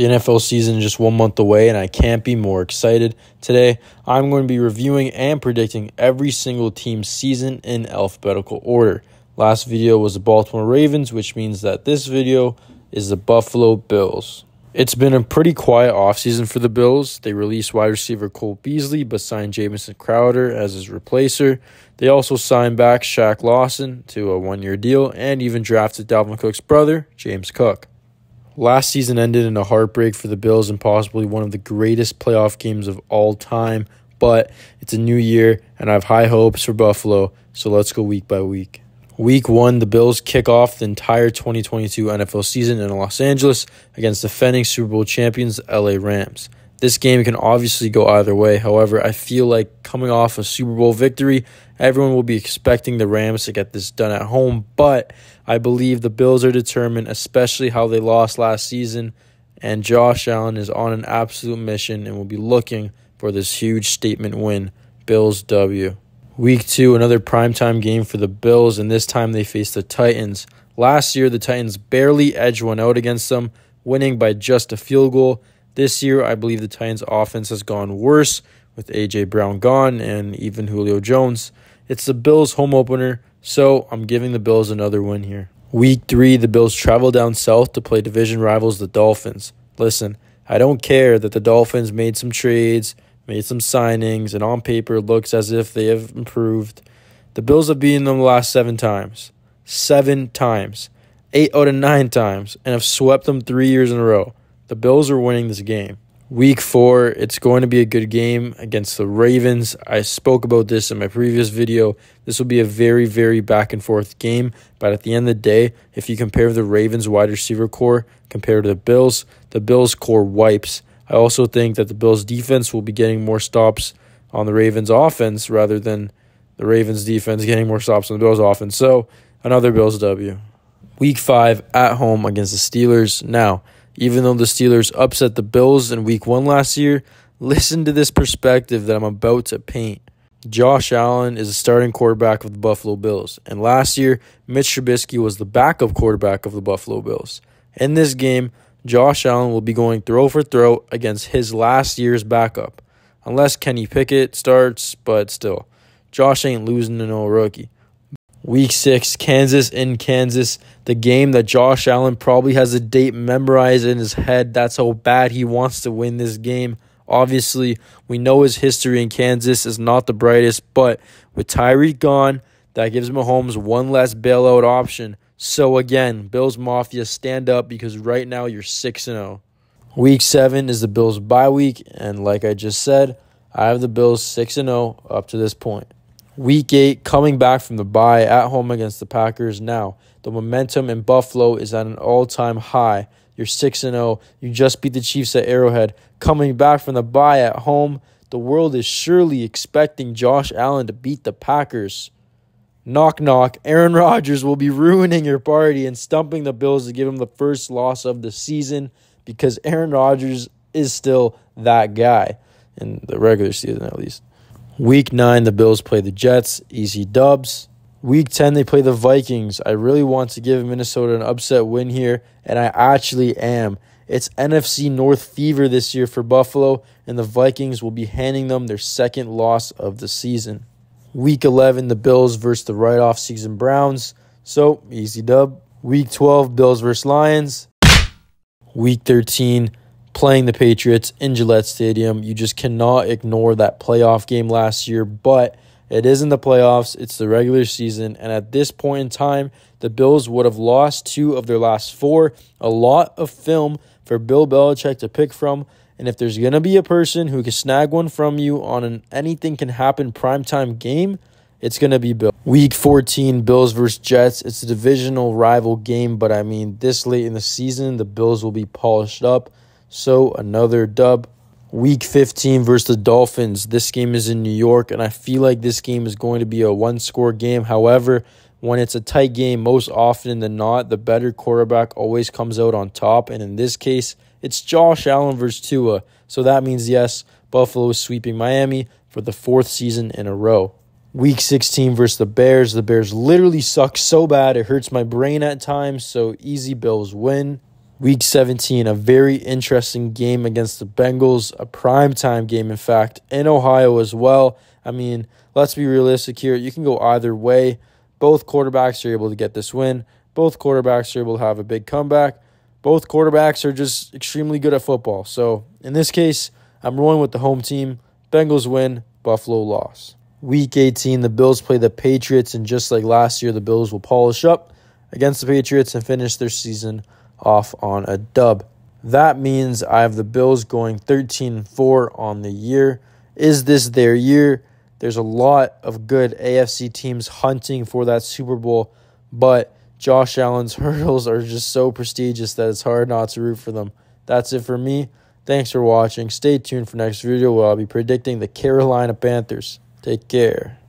The NFL season is just one month away, and I can't be more excited. Today, I'm going to be reviewing and predicting every single team's season in alphabetical order. Last video was the Baltimore Ravens, which means that this video is the Buffalo Bills. It's been a pretty quiet offseason for the Bills. They released wide receiver Cole Beasley, but signed Jamison Crowder as his replacer. They also signed back Shaq Lawson to a one year deal and even drafted Dalvin Cook's brother, James Cook. Last season ended in a heartbreak for the Bills and possibly one of the greatest playoff games of all time. But it's a new year, and I have high hopes for Buffalo, so let's go week by week. Week one, the Bills kick off the entire 2022 NFL season in Los Angeles against defending Super Bowl champions, LA Rams. This game can obviously go either way. However, I feel like coming off a Super Bowl victory, everyone will be expecting the Rams to get this done at home. But I believe the Bills are determined, especially how they lost last season. And Josh Allen is on an absolute mission and will be looking for this huge statement win. Bills W. Week two, another primetime game for the Bills, and this time they face the Titans. Last year, the Titans barely edged one out against them, winning by just a field goal. This year, I believe the Titans' offense has gone worse with A.J. Brown gone and even Julio Jones. It's the Bills' home opener, so I'm giving the Bills another win here. Week three, the Bills travel down south to play division rivals, the Dolphins. Listen, I don't care that the Dolphins made some trades, made some signings, and on paper looks as if they have improved. The Bills have beaten them the last seven times. Seven times. Eight out of nine times, and have swept them three years in a row. The Bills are winning this game. Week four, it's going to be a good game against the Ravens. I spoke about this in my previous video. This will be a very, very back and forth game. But at the end of the day, if you compare the Ravens wide receiver corps compared to the Bills, the Bills corps wipes. I also think that the Bills defense will be getting more stops on the Ravens offense rather than the Ravens defense getting more stops on the Bills offense. So another Bills W. Week five at home against the Steelers. Now, even though the Steelers upset the Bills in week one last year, listen to this perspective that I'm about to paint. Josh Allen is a starting quarterback of the Buffalo Bills, and last year, Mitch Trubisky was the backup quarterback of the Buffalo Bills. In this game, Josh Allen will be going throw for throw against his last year's backup, unless Kenny Pickett starts, but still, Josh ain't losing to no rookie. Week six, Kansas in Kansas. The game that Josh Allen probably has a date memorized in his head. That's how bad he wants to win this game. Obviously, we know his history in Kansas is not the brightest, but with Tyreek gone, that gives Mahomes one less bailout option. So again, Bills Mafia, stand up because right now you're 6 0. Week 7 is the Bills bye week, and like I just said, I have the Bills 6 0 up to this point. Week 8, coming back from the bye at home against the Packers. Now, the momentum in Buffalo is at an all time high. You're 6 0. You just beat the Chiefs at Arrowhead. Coming back from the bye at home, the world is surely expecting Josh Allen to beat the Packers. Knock, knock. Aaron Rodgers will be ruining your party and stumping the Bills to give him the first loss of the season because Aaron Rodgers is still that guy in the regular season, at least. Week 9, the Bills play the Jets, easy dubs. Week 10, they play the Vikings. I really want to give Minnesota an upset win here, and I actually am. It's NFC North fever this year for Buffalo, and the Vikings will be handing them their second loss of the season. Week 11, the Bills versus the right off season Browns. So, easy dub. Week 12, Bills versus Lions. Week 13, playing the Patriots in Gillette Stadium. You just cannot ignore that playoff game last year, but it is in the playoffs, it's the regular season, and at this point in time, the Bills would have lost two of their last four. A lot of film for Bill Belichick to pick from. And if there's going to be a person who can snag one from you on an anything can happen primetime game, it's going to be Bill. Week 14, Bills versus Jets. It's a divisional rival game, but I mean, this late in the season, the Bills will be polished up. So another dub. Week 15 versus the Dolphins. This game is in New York, and I feel like this game is going to be a one score game. However, when it's a tight game, most often than not, the better quarterback always comes out on top. And in this case, it's Josh Allen versus Tua. So that means, yes, Buffalo is sweeping Miami for the fourth season in a row. Week 16 versus the Bears. The Bears literally suck so bad it hurts my brain at times. So easy Bills win. Week 17, a very interesting game against the Bengals, a primetime game, in fact, in Ohio as well. I mean, let's be realistic here. You can go either way. Both quarterbacks are able to get this win. Both quarterbacks are able to have a big comeback. Both quarterbacks are just extremely good at football. So, in this case, I'm rolling with the home team. Bengals win, Buffalo loss. Week 18, the Bills play the Patriots, and just like last year, the Bills will polish up against the Patriots and finish their season off on a dub. That means I have the Bills going 13 4 on the year. Is this their year? There's a lot of good AFC teams hunting for that Super Bowl, but Josh Allen's hurdles are just so prestigious that it's hard not to root for them. That's it for me. Thanks for watching. Stay tuned for next video where I'll be predicting the Carolina Panthers. Take care.